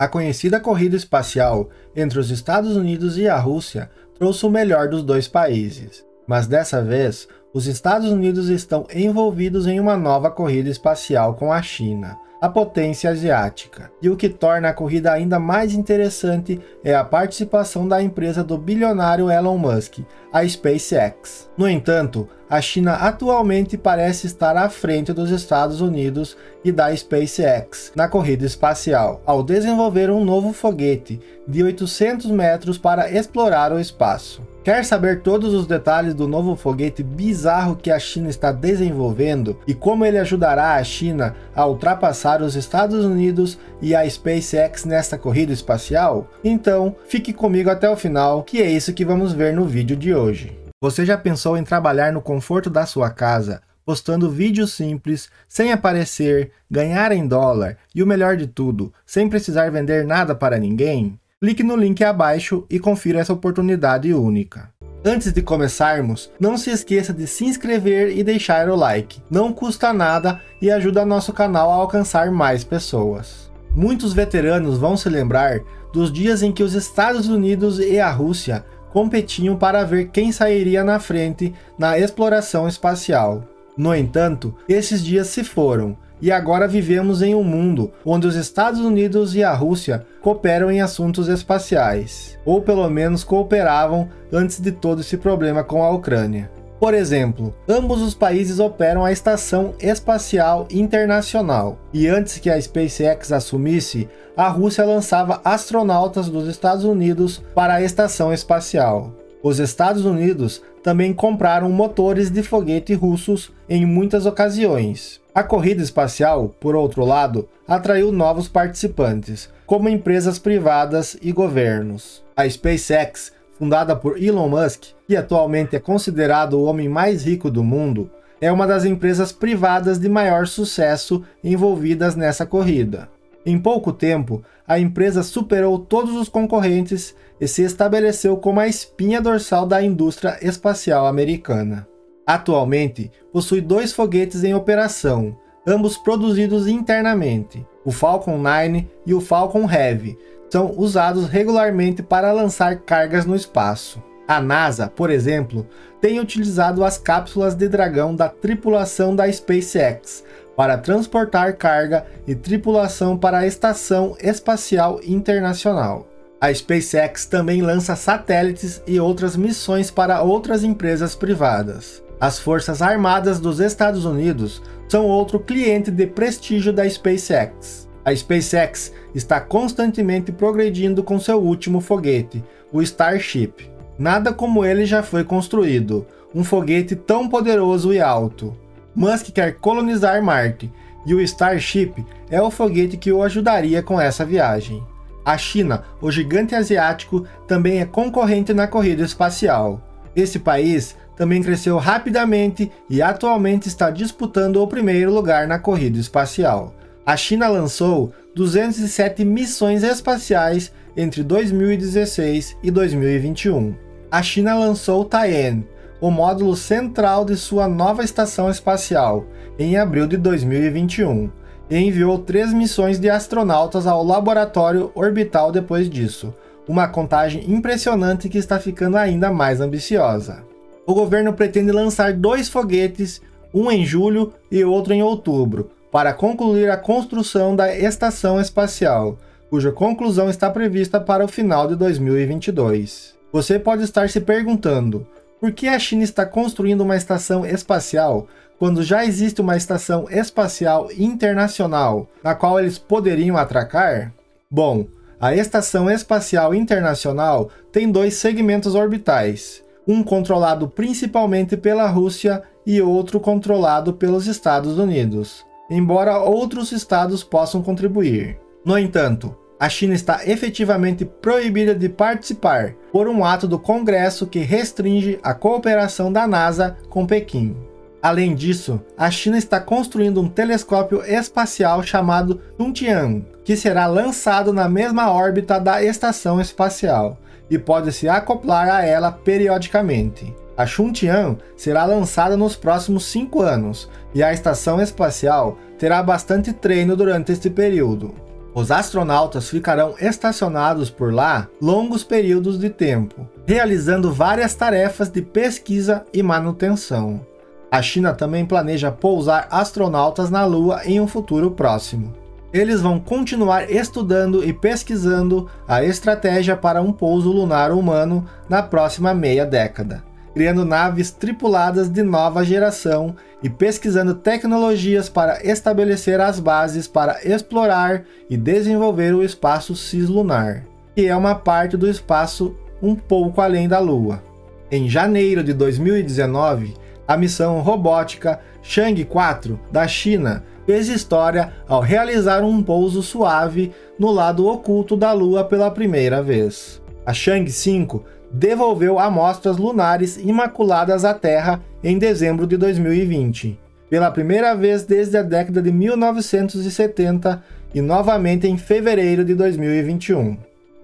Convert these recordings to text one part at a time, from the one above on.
A conhecida corrida espacial entre os Estados Unidos e a Rússia trouxe o melhor dos dois países, mas dessa vez os Estados Unidos estão envolvidos em uma nova corrida espacial com a China, a potência asiática. E o que torna a corrida ainda mais interessante é a participação da empresa do bilionário Elon Musk, a SpaceX. No entanto, a China atualmente parece estar à frente dos Estados Unidos e da SpaceX na corrida espacial, ao desenvolver um novo foguete de 800 metros para explorar o espaço. Quer saber todos os detalhes do novo foguete bizarro que a China está desenvolvendo e como ele ajudará a China a ultrapassar os Estados Unidos e a SpaceX nesta corrida espacial? Então, fique comigo até o final, que é isso que vamos ver no vídeo de hoje. Você já pensou em trabalhar no conforto da sua casa, postando vídeos simples, sem aparecer, ganhar em dólar e o melhor de tudo, sem precisar vender nada para ninguém? Clique no link abaixo e confira essa oportunidade única. Antes de começarmos, não se esqueça de se inscrever e deixar o like. Não custa nada e ajuda nosso canal a alcançar mais pessoas. Muitos veteranos vão se lembrar dos dias em que os Estados Unidos e a Rússia competiam para ver quem sairia na frente na exploração espacial. No entanto, esses dias se foram e agora vivemos em um mundo onde os Estados Unidos e a Rússia cooperam em assuntos espaciais, ou pelo menos cooperavam antes de todo esse problema com a Ucrânia. Por exemplo, ambos os países operam a Estação Espacial Internacional, e antes que a SpaceX assumisse, a Rússia lançava astronautas dos Estados Unidos para a estação espacial. Os Estados Unidos também compraram motores de foguete russos em muitas ocasiões. A corrida espacial, por outro lado, atraiu novos participantes, como empresas privadas e governos. A SpaceX, fundada por Elon Musk, que atualmente é considerado o homem mais rico do mundo, é uma das empresas privadas de maior sucesso envolvidas nessa corrida. Em pouco tempo, a empresa superou todos os concorrentes e se estabeleceu como a espinha dorsal da indústria espacial americana. Atualmente, possui dois foguetes em operação, ambos produzidos internamente. O Falcon 9 e o Falcon Heavy são usados regularmente para lançar cargas no espaço. A NASA, por exemplo, tem utilizado as cápsulas de dragão da tripulação da SpaceX para transportar carga e tripulação para a Estação Espacial Internacional. A SpaceX também lança satélites e outras missões para outras empresas privadas. As Forças Armadas dos Estados Unidos são outro cliente de prestígio da SpaceX. A SpaceX está constantemente progredindo com seu último foguete, o Starship. Nada como ele já foi construído, um foguete tão poderoso e alto. Musk quer colonizar Marte, e o Starship é o foguete que o ajudaria com essa viagem. A China, o gigante asiático, também é concorrente na corrida espacial. Esse país também cresceu rapidamente e atualmente está disputando o primeiro lugar na corrida espacial. A China lançou 207 missões espaciais entre 2016 e 2021. A China lançou Tian, o módulo central de sua nova estação espacial, em abril de 2021, e enviou três missões de astronautas ao laboratório orbital depois disso, uma contagem impressionante que está ficando ainda mais ambiciosa. O governo pretende lançar dois foguetes, um em julho e outro em outubro, para concluir a construção da estação espacial, cuja conclusão está prevista para o final de 2022. Você pode estar se perguntando: por que a China está construindo uma estação espacial quando já existe uma estação espacial internacional na qual eles poderiam atracar? Bom, a Estação Espacial Internacional tem dois segmentos orbitais, um controlado principalmente pela Rússia e outro controlado pelos Estados Unidos, embora outros estados possam contribuir. No entanto, a China está efetivamente proibida de participar por um ato do Congresso que restringe a cooperação da NASA com Pequim. Além disso, a China está construindo um telescópio espacial chamado Chuntian, que será lançado na mesma órbita da estação espacial e pode se acoplar a ela periodicamente. A Chuntian será lançada nos próximos cinco anos e a estação espacial terá bastante treino durante este período. Os astronautas ficarão estacionados por lá longos períodos de tempo, realizando várias tarefas de pesquisa e manutenção. A China também planeja pousar astronautas na Lua em um futuro próximo. Eles vão continuar estudando e pesquisando a estratégia para um pouso lunar humano na próxima meia década, criando naves tripuladas de nova geração e pesquisando tecnologias para estabelecer as bases para explorar e desenvolver o espaço cislunar, que é uma parte do espaço um pouco além da Lua. Em janeiro de 2019, a missão robótica Chang 4 da China fez história ao realizar um pouso suave no lado oculto da Lua pela primeira vez. A Chang 5 devolveu amostras lunares imaculadas à Terra em dezembro de 2020, pela primeira vez desde a década de 1970 e novamente em fevereiro de 2021.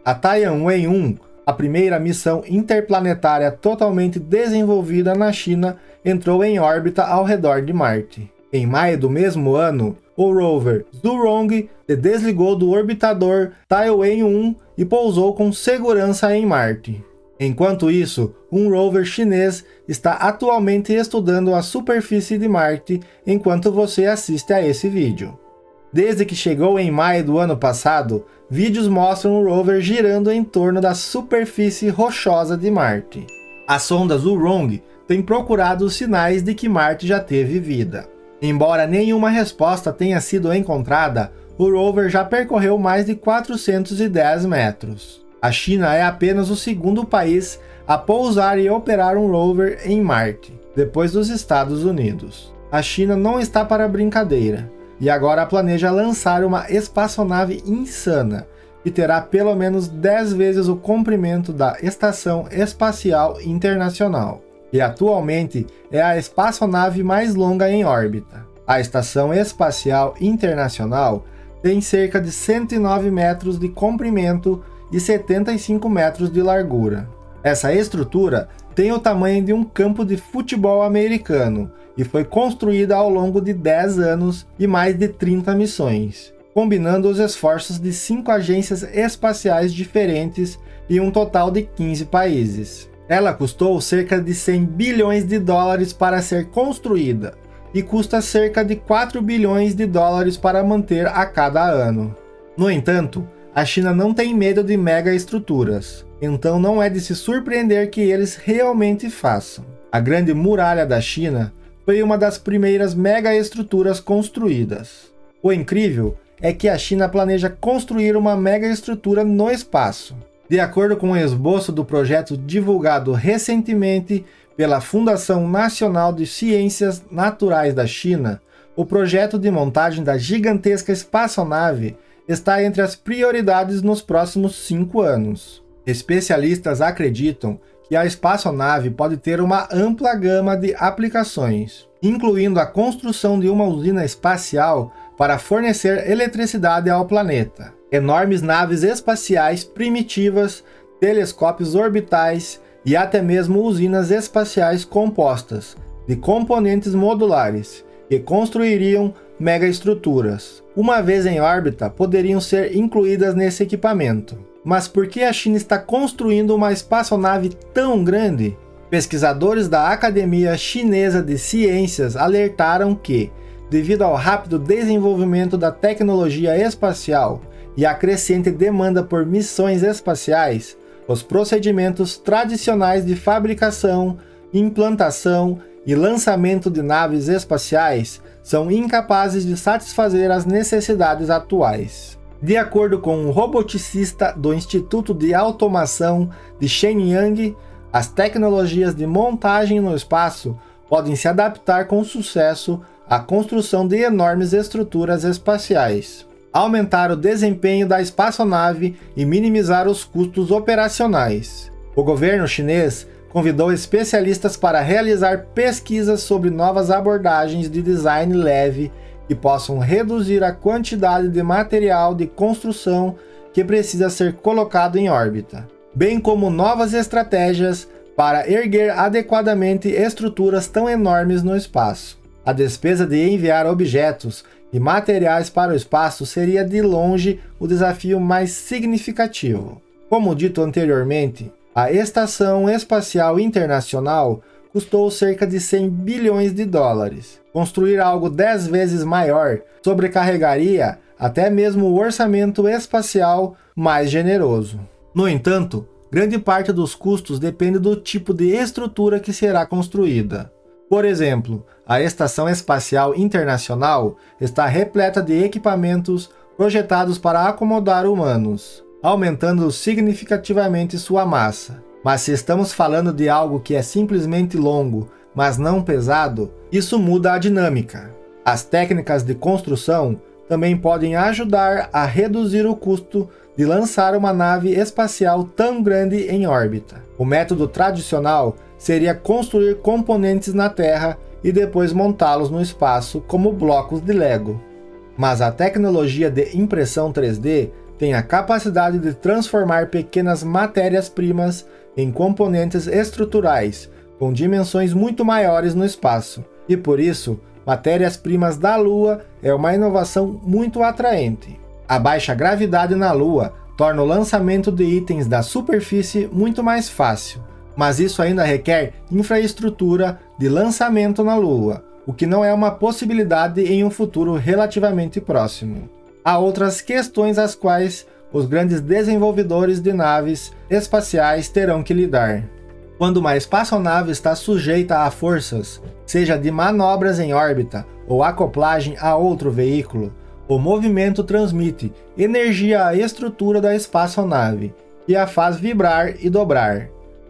A Tianwen 1, a primeira missão interplanetária totalmente desenvolvida na China, entrou em órbita ao redor de Marte. Em maio do mesmo ano, o rover Zhurong se desligou do orbitador Tianwen 1 e pousou com segurança em Marte. Enquanto isso, um rover chinês está atualmente estudando a superfície de Marte enquanto você assiste a esse vídeo. Desde que chegou em maio do ano passado, vídeos mostram o rover girando em torno da superfície rochosa de Marte. A sonda Zhurong tem procurado sinais de que Marte já teve vida. Embora nenhuma resposta tenha sido encontrada, o rover já percorreu mais de 410 metros. A China é apenas o segundo país a pousar e operar um rover em Marte, depois dos Estados Unidos. A China não está para brincadeira e agora planeja lançar uma espaçonave insana que terá pelo menos 10 vezes o comprimento da Estação Espacial Internacional, e atualmente é a espaçonave mais longa em órbita. A Estação Espacial Internacional tem cerca de 109 metros de comprimento e 75 metros de largura. Essa estrutura tem o tamanho de um campo de futebol americano e foi construída ao longo de 10 anos e mais de 30 missões, combinando os esforços de cinco agências espaciais diferentes e um total de 15 países. Ela custou cerca de 100 bilhões de dólares para ser construída e custa cerca de 4 bilhões de dólares para manter a cada ano. No entanto, a China não tem medo de mega estruturas, então não é de se surpreender que eles realmente façam. A Grande Muralha da China foi uma das primeiras mega estruturas construídas. O incrível é que a China planeja construir uma mega estrutura no espaço. De acordo com o esboço do projeto divulgado recentemente pela Fundação Nacional de Ciências Naturais da China, o projeto de montagem da gigantesca espaçonave está entre as prioridades nos próximos cinco anos. Especialistas acreditam que a espaçonave pode ter uma ampla gama de aplicações, incluindo a construção de uma usina espacial para fornecer eletricidade ao planeta, enormes naves espaciais primitivas, telescópios orbitais e até mesmo usinas espaciais compostas de componentes modulares que construiriam megaestruturas. Uma vez em órbita, poderiam ser incluídas nesse equipamento. Mas por que a China está construindo uma espaçonave tão grande? Pesquisadores da Academia Chinesa de Ciências alertaram que, devido ao rápido desenvolvimento da tecnologia espacial e à crescente demanda por missões espaciais, os procedimentos tradicionais de fabricação, implantação e lançamento de naves espaciais são incapazes de satisfazer as necessidades atuais. De acordo com um roboticista do Instituto de Automação de Shenyang, as tecnologias de montagem no espaço podem se adaptar com sucesso à construção de enormes estruturas espaciais, aumentar o desempenho da espaçonave e minimizar os custos operacionais. O governo chinês convidou especialistas para realizar pesquisas sobre novas abordagens de design leve que possam reduzir a quantidade de material de construção que precisa ser colocado em órbita, bem como novas estratégias para erguer adequadamente estruturas tão enormes no espaço. A despesa de enviar objetos e materiais para o espaço seria de longe o desafio mais significativo. Como dito anteriormente, a Estação Espacial Internacional custou cerca de 100 bilhões de dólares. Construir algo 10 vezes maior sobrecarregaria até mesmo o orçamento espacial mais generoso. No entanto, grande parte dos custos depende do tipo de estrutura que será construída. Por exemplo, a Estação Espacial Internacional está repleta de equipamentos projetados para acomodar humanos, aumentando significativamente sua massa. Mas se estamos falando de algo que é simplesmente longo, mas não pesado, isso muda a dinâmica. As técnicas de construção também podem ajudar a reduzir o custo de lançar uma nave espacial tão grande em órbita. O método tradicional seria construir componentes na Terra e depois montá-los no espaço como blocos de Lego. Mas a tecnologia de impressão 3D tem a capacidade de transformar pequenas matérias-primas em componentes estruturais com dimensões muito maiores no espaço, e por isso, matérias-primas da Lua é uma inovação muito atraente. A baixa gravidade na Lua torna o lançamento de itens da superfície muito mais fácil, mas isso ainda requer infraestrutura de lançamento na Lua, o que não é uma possibilidade em um futuro relativamente próximo. Há outras questões às quais os grandes desenvolvedores de naves espaciais terão que lidar. Quando uma espaçonave está sujeita a forças, seja de manobras em órbita ou acoplagem a outro veículo, o movimento transmite energia à estrutura da espaçonave e a faz vibrar e dobrar.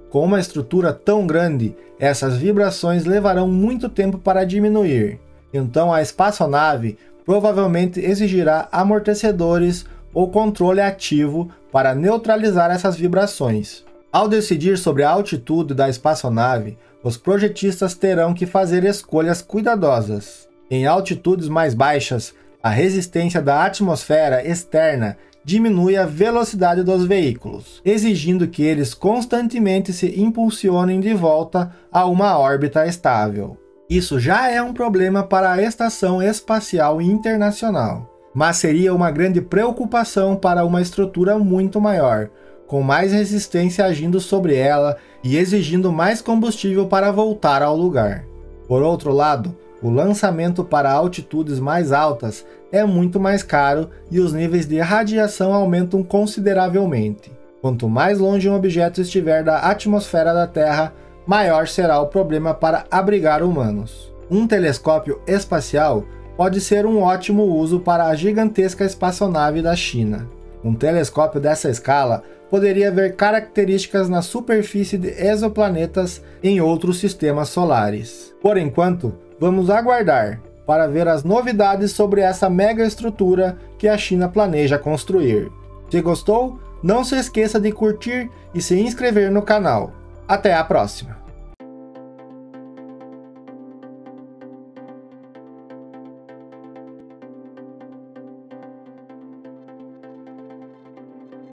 Com uma estrutura tão grande, essas vibrações levarão muito tempo para diminuir. Então a espaçonave provavelmente exigirá amortecedores ou controle ativo para neutralizar essas vibrações. Ao decidir sobre a altitude da espaçonave, os projetistas terão que fazer escolhas cuidadosas. Em altitudes mais baixas, a resistência da atmosfera externa diminui a velocidade dos veículos, exigindo que eles constantemente se impulsionem de volta a uma órbita estável. Isso já é um problema para a Estação Espacial Internacional, mas seria uma grande preocupação para uma estrutura muito maior, com mais resistência agindo sobre ela e exigindo mais combustível para voltar ao lugar. Por outro lado, o lançamento para altitudes mais altas é muito mais caro e os níveis de radiação aumentam consideravelmente. Quanto mais longe um objeto estiver da atmosfera da Terra, maior será o problema para abrigar humanos. Um telescópio espacial pode ser um ótimo uso para a gigantesca espaçonave da China. Um telescópio dessa escala poderia ver características na superfície de exoplanetas em outros sistemas solares. Por enquanto, vamos aguardar para ver as novidades sobre essa mega estrutura que a China planeja construir. Se gostou, não se esqueça de curtir e se inscrever no canal. Até a próxima!